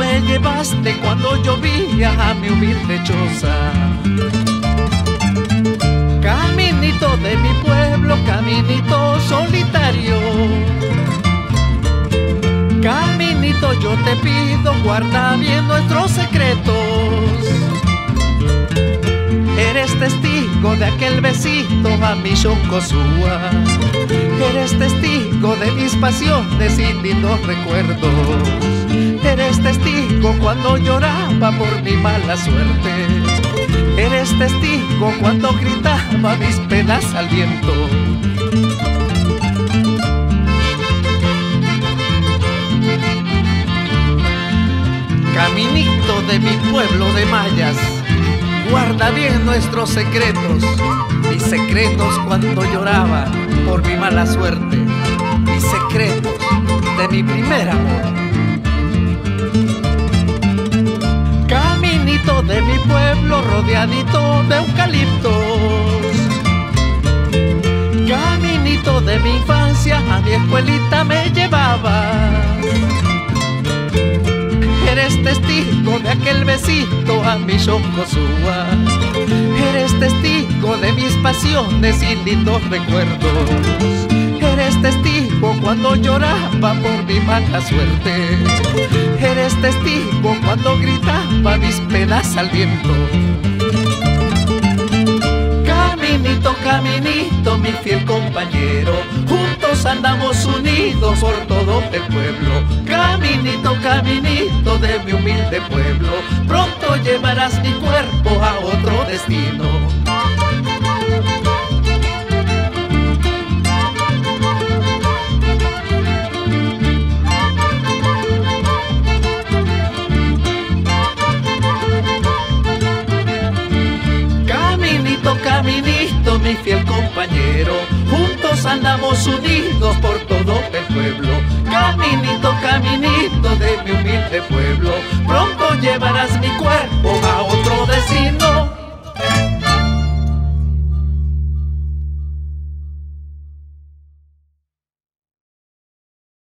Me llevaste cuando llovía a mi humilde choza. Caminito de mi pueblo, caminito solitario. Caminito yo te pido, guarda bien nuestros secretos. Eres testigo de aquel besito a mi chocosúa. Eres testigo de mis pasiones y lindos recuerdos. Eres testigo cuando lloraba por mi mala suerte. Eres testigo cuando gritaba mis penas al viento. Caminito de mi pueblo de mayas guarda bien nuestros secretos, mis secretos cuando lloraba por mi mala suerte, mis secretos de mi primer amor. Caminito de mi pueblo rodeadito de eucaliptos. Caminito de mi infancia a mi escuelita me llevaba Eres testigo de aquel besito a mi chocosúa. Eres testigo de mis pasiones y lindos recuerdos. Eres testigo cuando lloraba por mi mala suerte. Eres testigo cuando gritaba mis penas al viento. Caminito, caminito, mi fiel compañero, juntos andamos unidos por todo el pueblo. Caminito, caminito de mi humilde pueblo, pronto llevarás mi cuerpo a otro destino. pueblo. Caminito, caminito de mi humilde pueblo, pronto llevarás mi cuerpo